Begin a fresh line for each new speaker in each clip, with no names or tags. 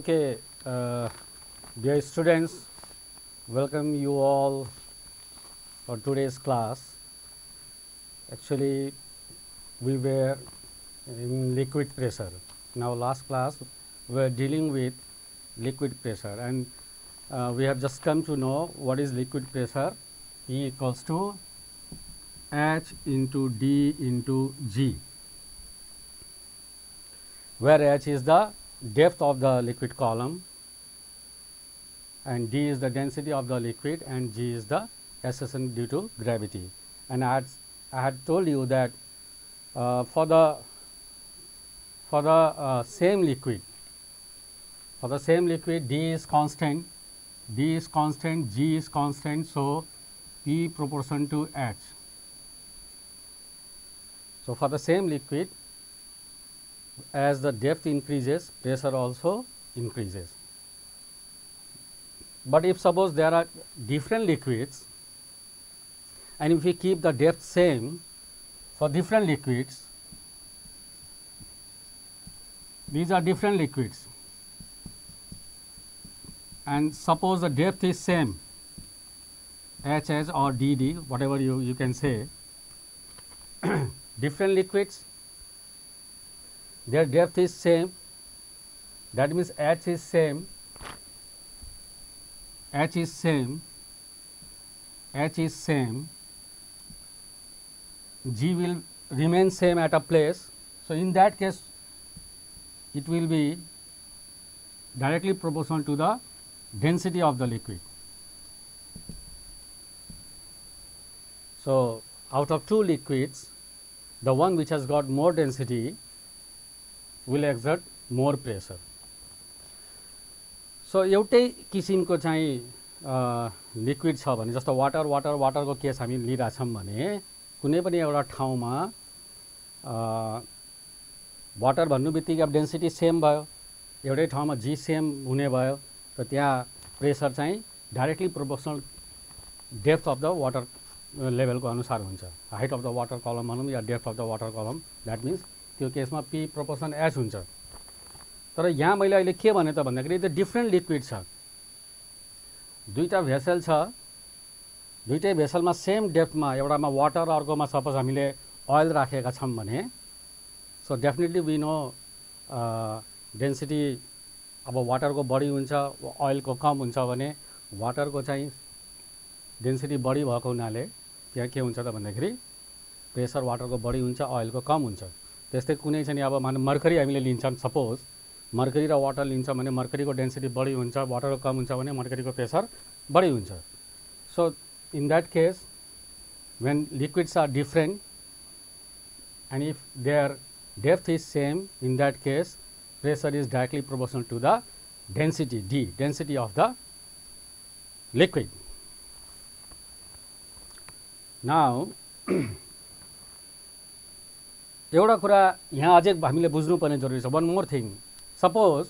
Okay, uh, dear students, welcome you all for today's class. Actually, we were in liquid pressure. Now, last class we were dealing with liquid pressure and uh, we have just come to know what is liquid pressure E equals to H into D into G where H is the depth of the liquid column and D is the density of the liquid and G is the acceleration due to gravity. And I had, I had told you that uh, for the for the uh, same liquid for the same liquid D is constant, D is constant, G is constant. So, P proportion to H. So, for the same liquid as the depth increases pressure also increases. But if suppose there are different liquids and if we keep the depth same for different liquids, these are different liquids and suppose the depth is same HH or DD whatever you, you can say different liquids their depth is same that means H is same H is same H is same G will remain same at a place. So, in that case it will be directly proportional to the density of the liquid. So, out of two liquids the one which has got more density will exert more pressure. सो एउटै किसिमको चाहिँ liquid छ भने जस्तो water water वाटरको case हामी लिइरहेछौँ भने कुनै पनि एउटा ठाउँमा वाटर भन्नु बित्तिकै अब डेन्सिटी सेम भयो। एउटै ठाउँमा जी सेम हुने भयो। र त्यहाँ प्रेसर चाहिँ directly proportional depth of the water लेभलको अनुसार हुन्छ। Height of the water column भनौँ या depth of the water column that means त्यो केसमा पी प्रोपोर्सन एच हुन्छ। तर यहाँ मैले अहिले के भने त भन्दाखेरि त्यो डिफ्रेन्ट लिक्विड छ। दुईवटा भेसल छ। दुइटै भेसलमा सेम डेप्थमा एउटामा वाटर अर्कोमा सपोज हामीले ओइल राखेका छौँ भने so definitely we know density अब वाटरको बढी हुन्छ ओइलको कम हुन्छ भने वाटरको चाहिँ डेन्सिटी बढी भएको हुनाले त्यहाँ के हुन्छ त भन्दाखेरि प्रेसर वाटरको बढी हुन्छ ओइलको कम हुन्छ। कुनै चाहिँ अब मान मर्करी हामीले लिन्छौँ सपोज़ मर्करी र वाटर लिन्छ भने मर्करीको डेन्सिटी हुन्छ वाटरको कम हुन्छ भने मर्करीको प्रेसर बढी हुन्छ so in that case when liquids are different and if their depth is same in that case pressure is directly proportional to the density d density of the liquid. Now, एटा कुछ यहाँ अज हमें बुझ्पर्ने ज़रूरी one more thing suppose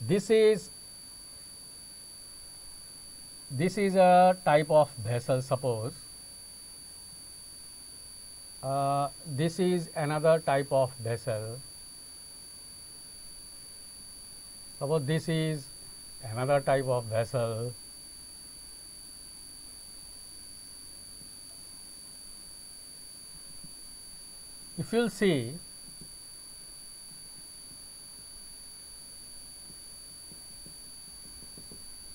this is this is a type of vessel suppose this is another type of vessel suppose this is another type of vessel if you will see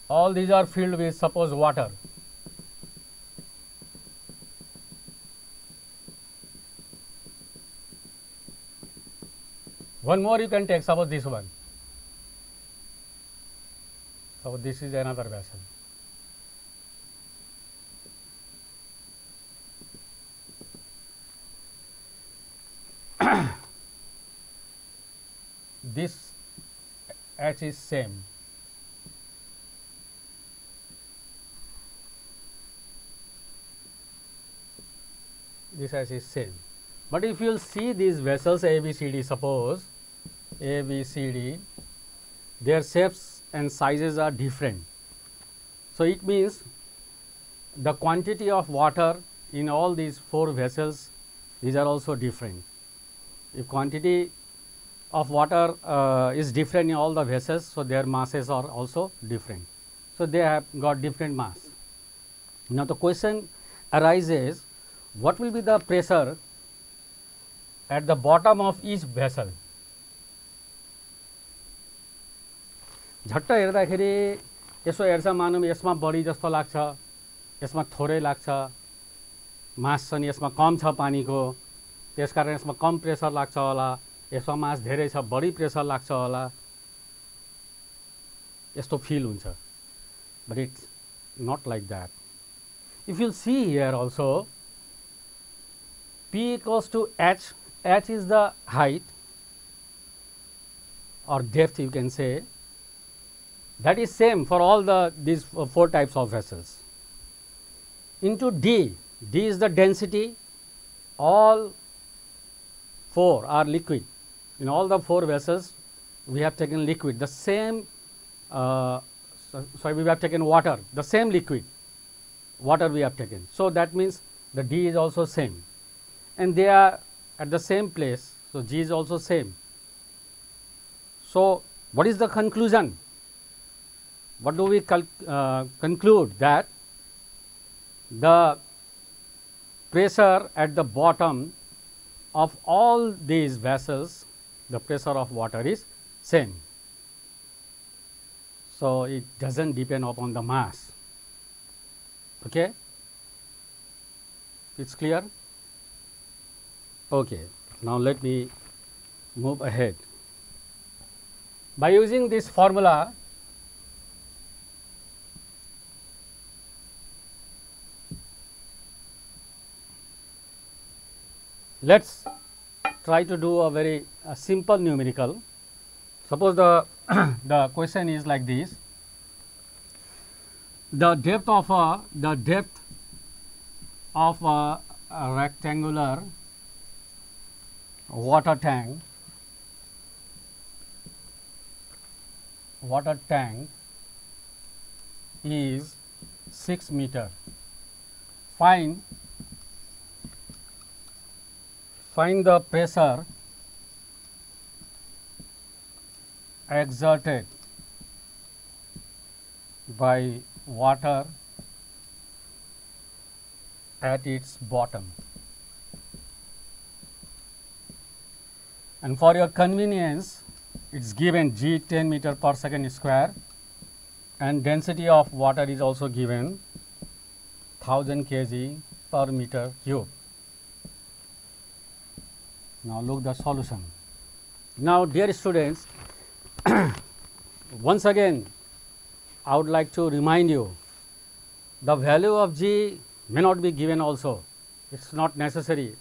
all these are filled with suppose water. One more you can take suppose this one. So this is another vessel this H is same this H is same but if you will see these vessels A, B, C, D, suppose A, B, C, D, their shapes and sizes are different. So, it means the quantity of water in all these four vessels these are also different. If quantity of water uh, is different in all the vessels, so their masses are also different. So, they have got different mass. Now, the question arises what will be the pressure at the bottom of each vessel? झट्ट हेर्दाखेरि यसो हेर्छ मानौँ यसमा बढी जस्तो लाग्छ यसमा थोरै लाग्छ मास चाहिँ यसमा कम छ पानीको त्यसकारण यसमा कम प्रेसर लाग्छ होला यसमा मास धेरै छ बढी प्रेसर लाग्छ होला यस्तो फिल हुन्छ but it's not like that if you C here also P equals to h, h is the height or depth you can say that is same for all the these four types of vessels into D, D is the density all four are liquid in all the four vessels we have taken liquid the same uh, so, sorry we have taken water the same liquid water we have taken. So, that means the D is also same and they are at the same place. So, G is also same. So, what is the conclusion? What do we uh, conclude that the pressure at the bottom of all these vessels the pressure of water is same. So, it does not depend upon the mass. Okay. It is clear? Okay. Now, let me move ahead. By using this formula, let us try to do a very a simple numerical. Suppose the, the question is like this, the depth of a, the depth of a, a rectangular water tank, water tank is 6 meter. Find find the pressure exerted by water at its bottom. And for your convenience, it is given G 10 meter per second square and density of water is also given 1000 kg per meter cube. Now, look the solution. Now, dear students, once again I would like to remind you the value of G may not be given also. It is not necessary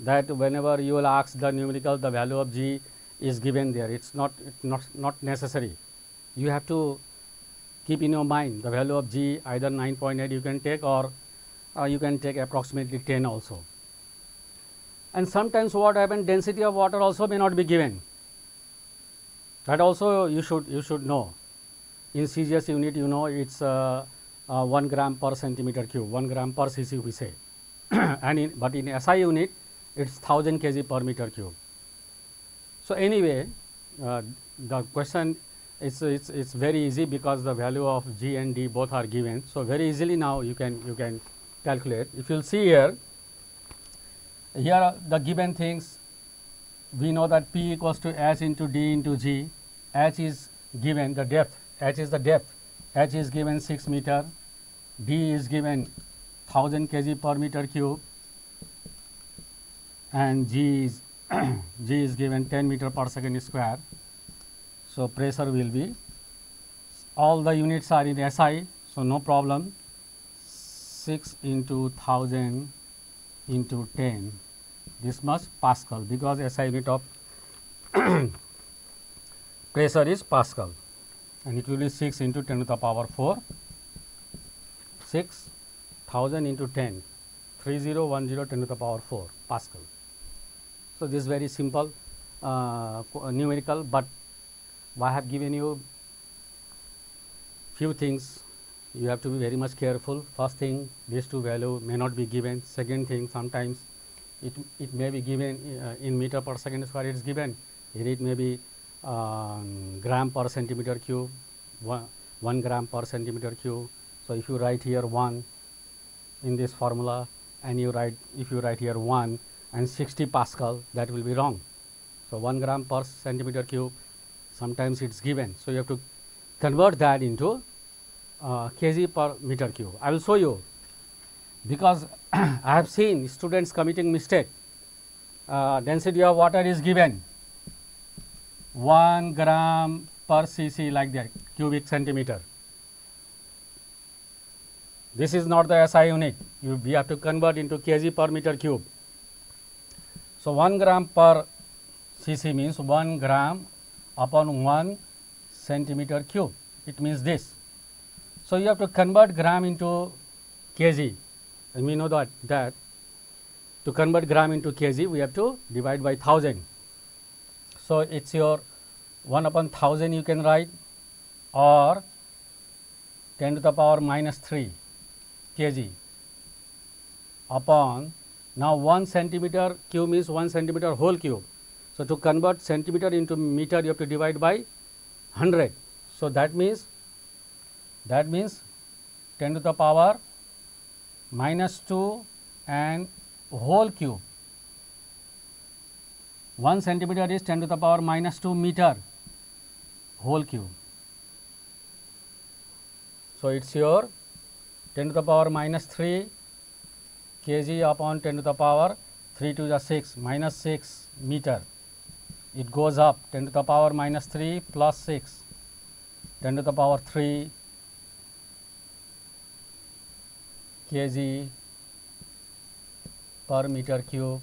that whenever you will ask the numerical the value of G is given there. It is not, not, not necessary. You have to keep in your mind the value of G either 9.8 you can take or uh, you can take approximately 10 also. And sometimes what happens density of water also may not be given that also you should you should know. In CGS unit you know it is uh, uh, 1 gram per centimeter cube 1 gram per cc we say and in but in SI unit it is 1000 kg per meter cube. So, anyway uh, the question is it's, it's very easy because the value of G and D both are given. So, very easily now you can you can calculate. If you will see here, here are the given things. We know that P equals to H into D into G, H is given the depth, H is the depth, H is given 6 meter, D is given 1000 kg per meter cube. And G is G is given 10 meter per second square. So, pressure will be all the units are in SI. So, no problem. 6 into 1000 into 10 this much Pascal because SI unit of pressure is Pascal and it will be 6 into 10 to the power 4 6 1000 into 10 3010 10 to the power 4 Pascal. So, this is very simple uh, numerical, but I have given you few things you have to be very much careful. First thing these two value may not be given. Second thing sometimes it, it may be given uh, in meter per second square it is given here it may be um, gram per centimeter cube, one, 1 gram per centimeter cube. So, if you write here 1 in this formula and you write if you write here 1 and 60 Pascal that will be wrong. So, 1 gram per centimeter cube sometimes it is given. So, you have to convert that into uh, kg per meter cube. I will show you because I have seen students committing mistake. Uh, density of water is given 1 gram per cc like that cubic centimeter. This is not the SI unit, you, we have to convert into kg per meter cube. So, 1 gram per cc means 1 gram upon 1 centimeter cube, it means this. So, you have to convert gram into kg and we know that, that to convert gram into kg we have to divide by 1000. So, it is your 1 upon 1000 you can write or 10 to the power minus 3 kg upon now 1 centimeter cube means 1 centimeter whole cube. So, to convert centimeter into meter you have to divide by 100. So, that means that means 10 to the power minus 2 and whole cube 1 centimeter is 10 to the power minus 2 meter whole cube. So, it is your 10 to the power minus 3 kg upon 10 to the power 3 to the 6 minus 6 meter. It goes up 10 to the power minus 3 plus 6 10 to the power 3 kg per meter cube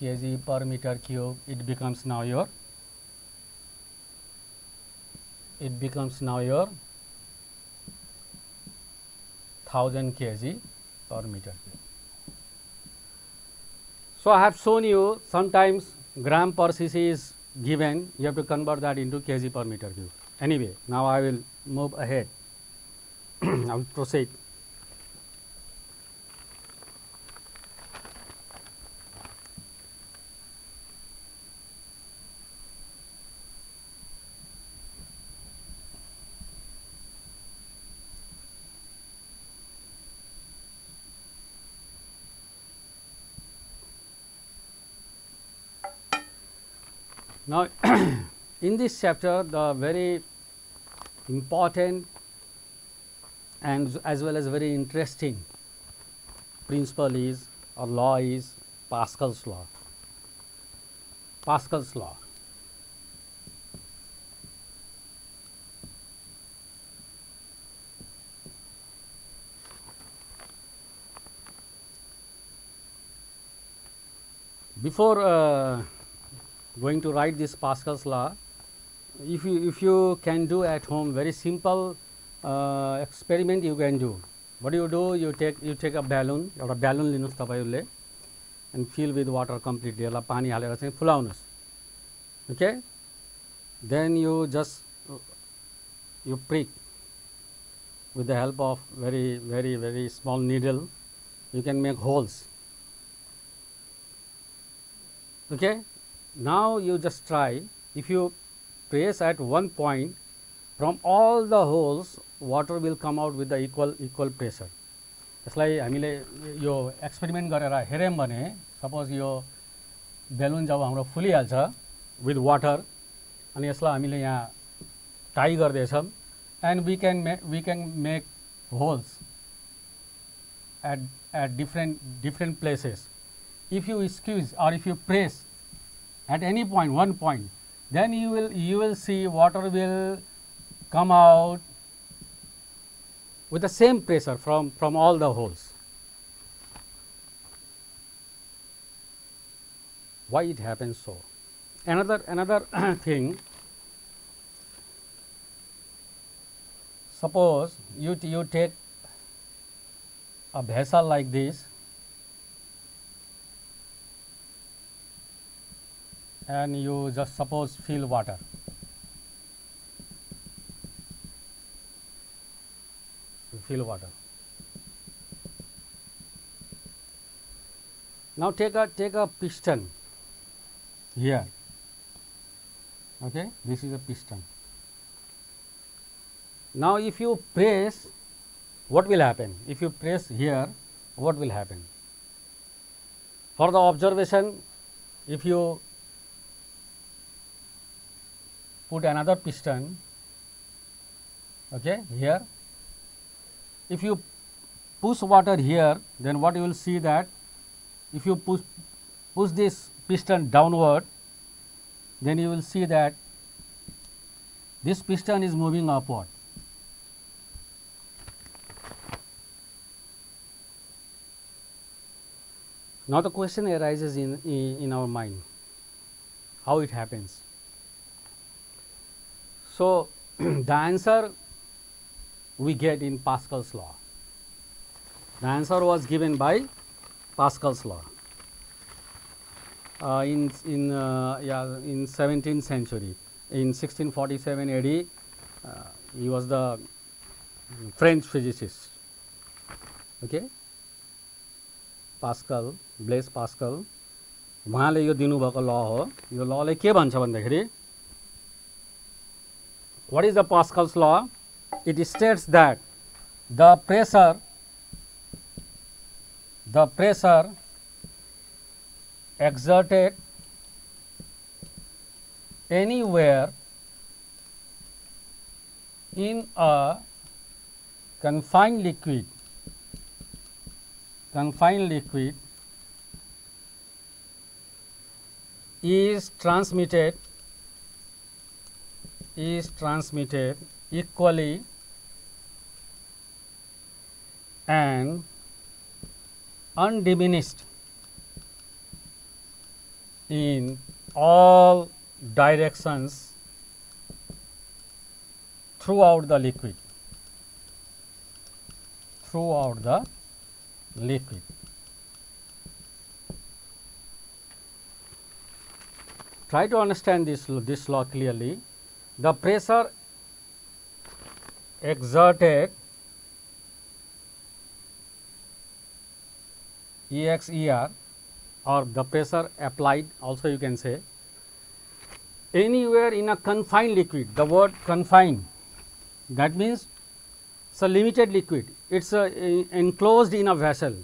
kg per meter cube it becomes now your it becomes now your 1000 kg per meter cube. So, I have shown you sometimes gram per cc is given you have to convert that into kg per meter cube. Anyway, now I will move ahead I will proceed. Now, in this chapter the very important and as well as very interesting principle is or law is Pascal's law. Pascal's law. Before uh, going to write this Pascal's law, if you if you can do at home very simple uh, experiment you can do. What do you do? You take you take a balloon एउटा balloon लिनुहोस् तपाईँहरूले and fill with water completely यसलाई पानी हालेर चाहिँ फुलाउनुहोस् okay then you just uh, you prick with the help of very very very small needle you can make holes okay now you just try if you press at one point from all the holes water will come out with the equal equal pressure यसलाई हामीले यो experiment गरेर हेऱ्यौँ भने suppose यो balloon जब हाम्रो फुलिहाल्छ with water अनि यसलाई हामीले यहाँ टाई गर्दैछौँ and we can may we can make holes at at different different places if you squeeze or if you press at any point one point then you will you will see water will come out with the same pressure from from all the holes. Why it happens so? Another another thing suppose you you take a vessel like this and you just suppose fill water. Fill water. Now take a take a piston here Okay, this is a piston. Now, if you press, what will happen? If you press here, what will happen? For the observation, if you put another piston okay, here, if you push water here, then what you will see that if you push, push this piston downward, then you will see that this piston is moving upward. Now, the question arises in, in, in our mind how it happens. So, the answer we get in Pascal's law. The answer was given by Pascal's law uh, in in uh, yeah in 17th century. In 1647 AD, uh, he was the French physicist. Okay, pascal Blaise Pascal उहाँले यो दिनुभएको ल हो यो लले के भन्छ भन्दाखेरि what is the Pascal's law? It states that the pressure the pressure exerted anywhere in a confined liquid confined liquid is transmitted is transmitted equally and undiminished in all directions throughout the liquid throughout the liquid. Try to understand this, this law clearly. The pressure exerted EXER or the pressure applied also you can say anywhere in a confined liquid the word confined that means it's a limited liquid it's a, a enclosed in a vessel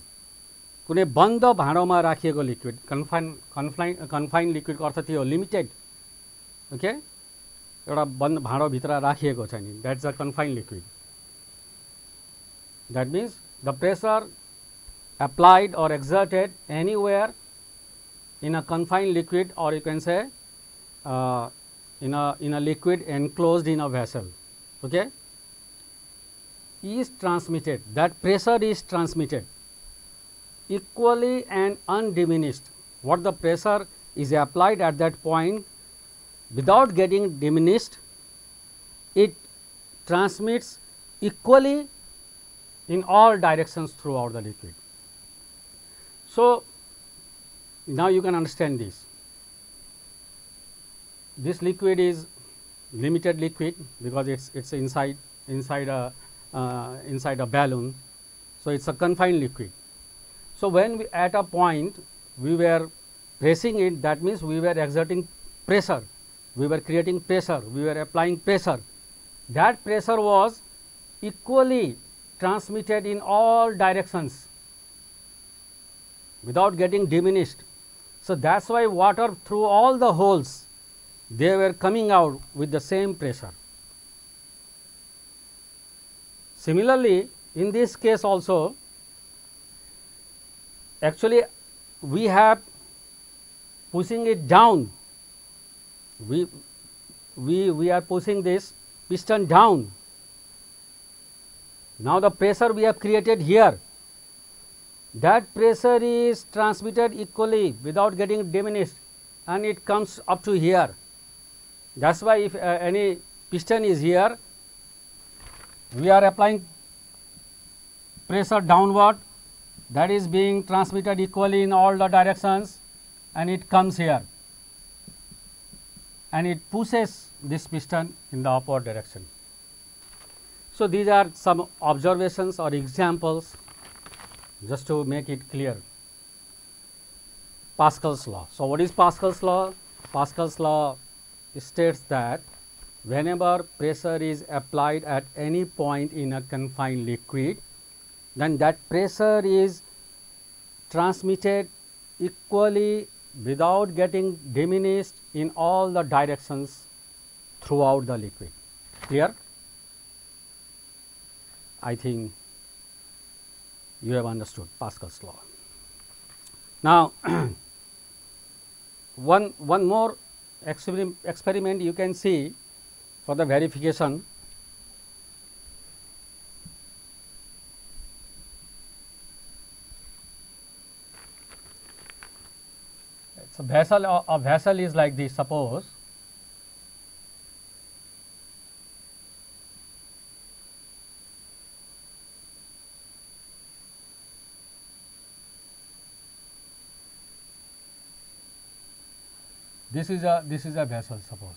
कुनै बंद भाँडोमा राखिएको liquid confine confine confine लिक्विडको अर्थ त्यो limited okay एउटा बंद भाड़ो भित्र राखी को that is a confined liquid that means the pressure applied or exerted anywhere in a confined liquid और you can say in a liquid enclose in a vessel okay is transmitted that pressure is transmitted equally and undiminished what the pressure is applied at that point without getting diminished it transmits equally in all directions throughout the liquid so now you can understand this. This liquid is limited liquid because it's it's inside inside a uh, inside a balloon. So it's a confined liquid. So when we at a point we were pressing it that means we were exerting pressure, we were creating pressure, we were applying pressure. That pressure was equally transmitted in all directions without getting diminished so, that is why water through all the holes they were coming out with the same pressure. Similarly, in this case also actually we have pushing it down we we we are pushing this piston down. Now the pressure we have created here. That pressure is transmitted equally without getting diminished and it comes up to here. That is why if uh, any piston is here, we are applying pressure downward. That is being transmitted equally in all the directions and it comes here and it pushes this piston in the upward direction. So, these are some observations or examples just to make it clear. Pascal's law. So, what is Pascal's law? Pascal's law states that whenever pressure is applied at any point in a confined liquid, then that pressure is transmitted equally without getting diminished in all the directions throughout the liquid. Clear? I think you have understood Pascal's law. Now, one, one more experiment, experiment you can see for the verification. So, vessel a, uh, a uh, vessel is like this suppose. This is a this is a vessel suppose.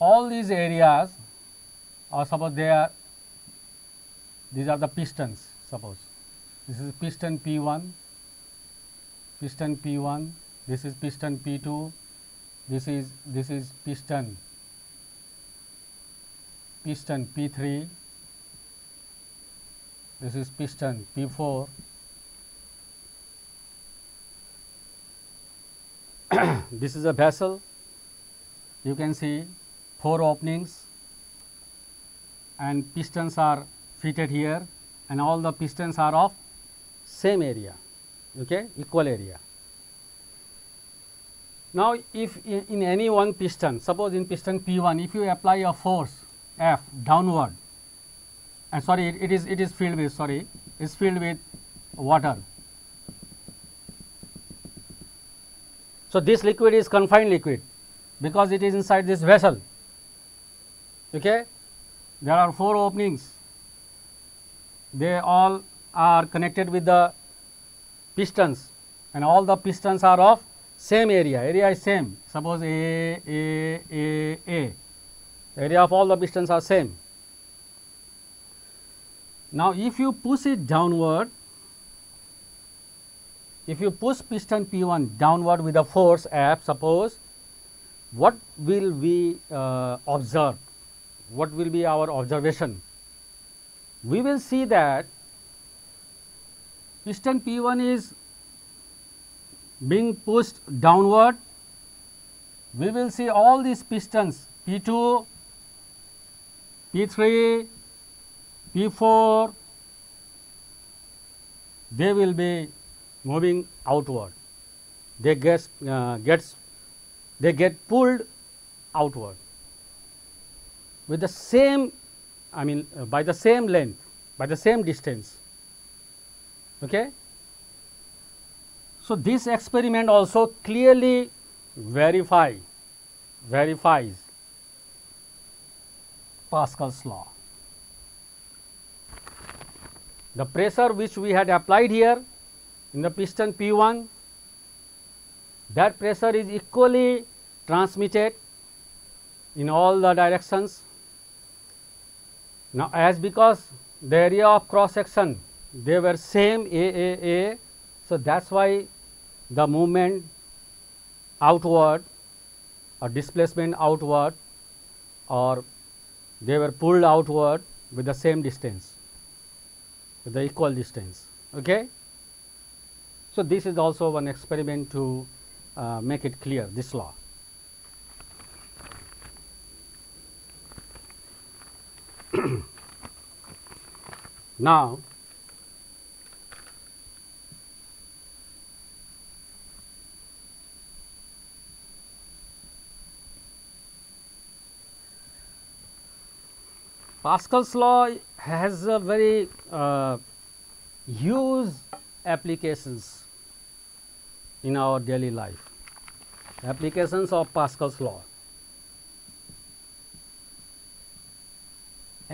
All these areas or suppose they are these are the pistons suppose. This is piston P1 piston P1 this is piston P2 this is this is piston piston P3 this is piston P4 this is a vessel. You can see four openings and pistons are fitted here and all the pistons are of same area okay equal area. Now if in, in any one piston suppose in piston p1 if you apply a force f downward and sorry it, it is it is filled with sorry is filled with water. So this liquid is confined liquid because it is inside this vessel okay. There are four openings they all are connected with the pistons. And all the pistons are of same area. Area is same. Suppose a a a a. Area of all the pistons are same. Now if you push it downward if you push piston p1 downward with a force f suppose what will we uh, observe? What will be our observation we will see that piston P1 is being pushed downward. We will see all these pistons P2, P3, P4, they will be moving outward. They get uh, gets they get pulled outward with the same I mean uh, by the same length, by the same distance. Okay. So, this experiment also clearly verify verifies Pascal's law. The pressure which we had applied here in the piston P1 that pressure is equally transmitted in all the directions now, as because the area of cross section they were same A A A. So, that is why the movement outward or displacement outward or they were pulled outward with the same distance with the equal distance. Okay? So, this is also one experiment to uh, make it clear this law. now, Pascal's law has a very uh, huge applications in our daily life, applications of Pascal's law.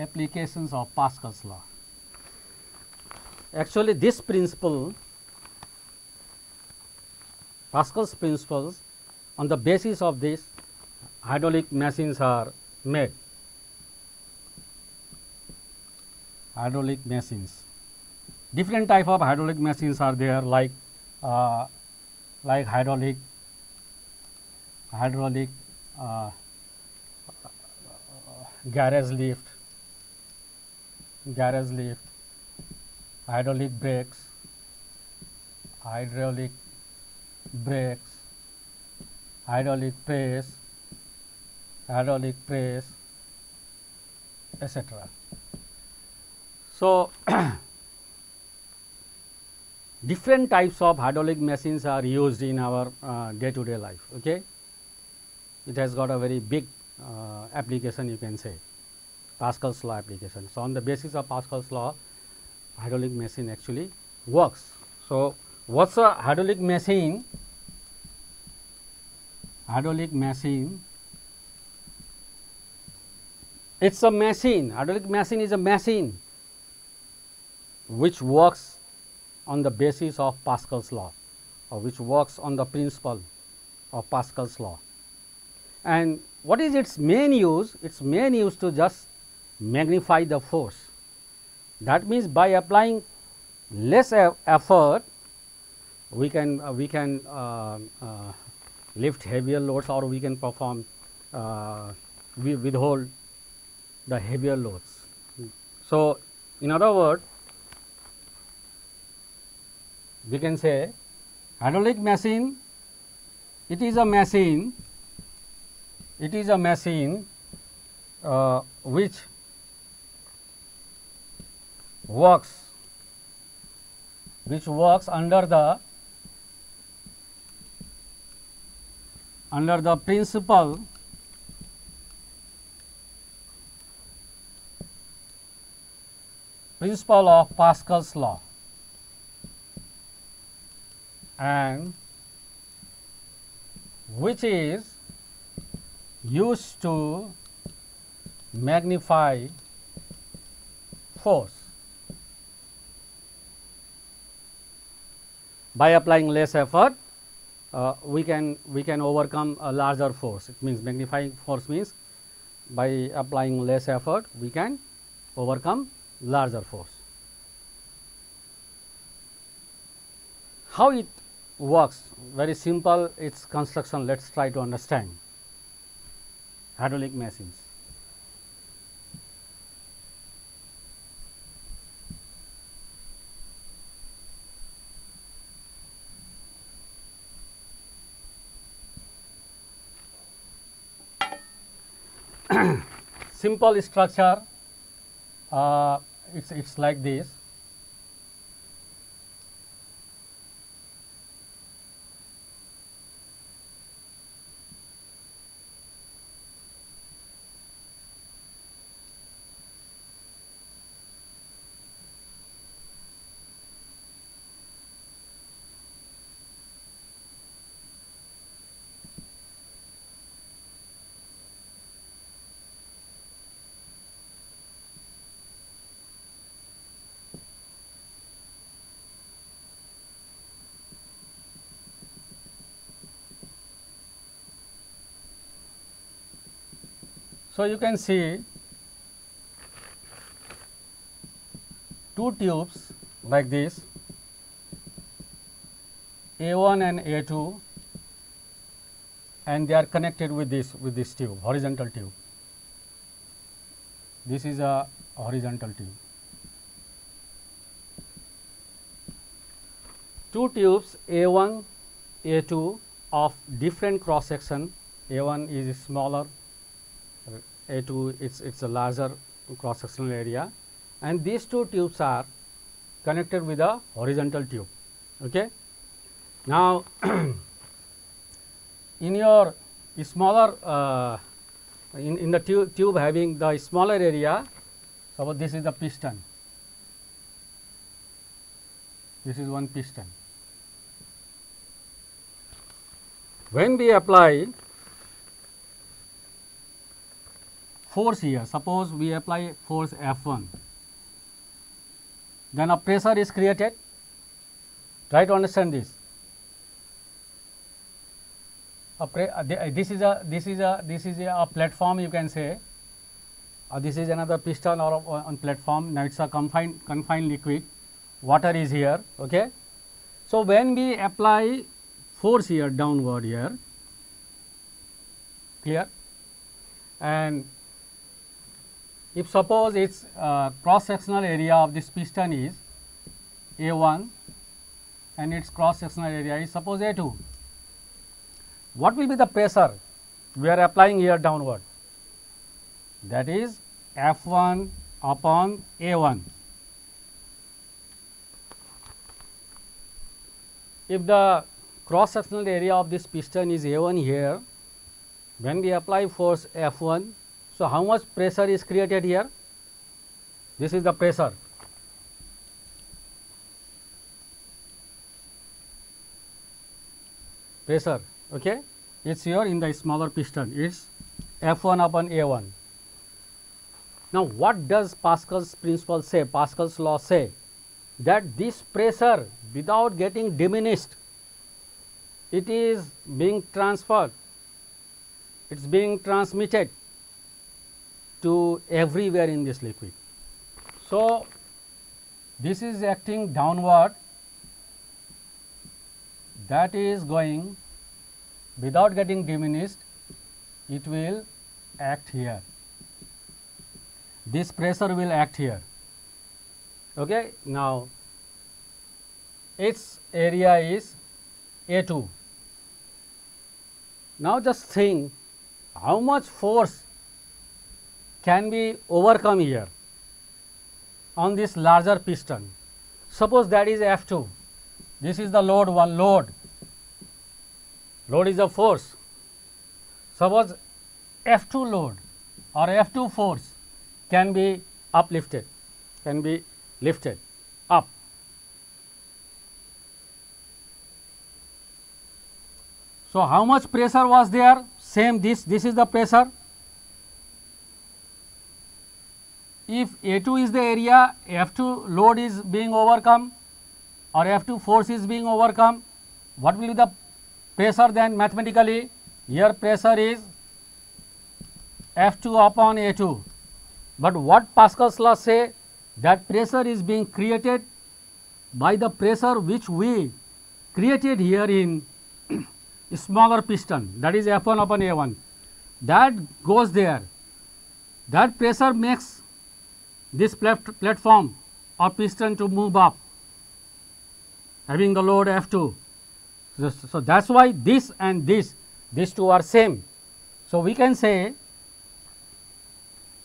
Applications of Pascal's law. Actually, this principle, Pascal's principles, on the basis of this, hydraulic machines are made. Hydraulic machines. different type of hydraulic machines are there like uh, like hydraulic hydraulic uh, garage lift garage lift hydraulic brakes hydraulic brakes hydraulic press hydraulic press etc. So, different types of hydraulic machines are used in our day to day life. Okay? It has got a very big uh, application you can say Pascal's law application. So, on the basis of Pascal's law hydraulic machine actually works. So, what is a hydraulic machine? Hydraulic machine it is a machine hydraulic machine is a machine which works on the basis of Pascal's law or which works on the principle of Pascal's law. And what is its main use? Its main use to just magnify the force. That means, by applying less effort, we can uh, we can uh, uh, lift heavier loads or we can perform uh, we withhold the heavier loads. So, in other words, we can say hydraulic machine, it is a machine, it is a machine uh, which works. Which works under the under the principle principle of Pascal's law. And which is used to magnify force by applying less effort uh, we can we can overcome a larger force it means magnifying force means by applying less effort we can overcome larger force. How it works? Very simple its construction let us try to understand hydraulic machines. Simple structure uh, it's it's like this So, you can see two tubes like this A 1 and A 2 and they are connected with this with this tube horizontal tube. This is a horizontal tube. Two tubes A 1 A 2 of different cross section A 1 is smaller a2 it's it's a larger cross sectional area. And these two tubes are connected with a horizontal tube okay? Now in your smaller uh, in, in the tube, tube having the smaller area suppose this is the piston. This is one piston. When we apply force here. Suppose we apply force F1 then a pressure is created. Try to understand this. A uh, this is a this is a this is a, platform you can say. Uh, this is another piston or on platform. Now it is a confined confined liquid. Water is here. Okay. So, when we apply force here downward here clear? And if suppose its uh, cross sectional area of this piston is A 1 and its cross sectional area is suppose A 2, what will be the pressure we are applying here downward that is F 1 upon A 1. If the cross sectional area of this piston is A 1 here, when we apply force F 1, so how much pressure is created here? This is the pressure. Pressure, okay? It's here in the smaller piston, it's F 1 upon A 1. Now, what does Pascal's principle say, Pascal's law say? That this pressure without getting diminished, it is being transferred, it is being transmitted to everywhere in this liquid. So, this is acting downward that is going without getting diminished it will act here this pressure will act here. Okay. Now, its area is A 2. Now, just think how much force can be overcome here on this larger piston. Suppose that is F 2, this is the load one load, load is a force. Suppose F 2 load or F 2 force can be uplifted, can be lifted up. So, how much pressure was there? Same this, this is the pressure. If A2 is the area, F2 load is being overcome or F2 force is being overcome, what will be the pressure then mathematically? Here pressure is F2 upon A2 but what Pascal's law say? That pressure is being created by the pressure which we created here in smaller piston that is F 1 upon A 1 that goes there. That pressure makes this plat platform or piston to move up having the load F 2. So, so that is why this and this these two are same. So, we can say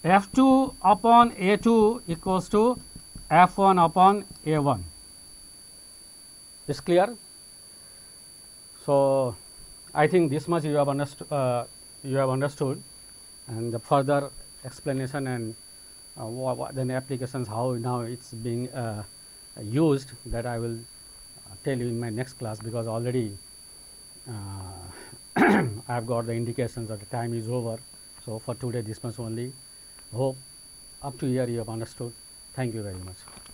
f 2 upon a 2 equals to f 1 upon a 1 is clear. So, I think this much you have understood uh, you have understood and the further explanation and what, what then applications how now it is being uh, used that I will tell you in my next class because already uh, I have got the indications that the time is over. So, for today this much only hope up to here you have understood. Thank you very much.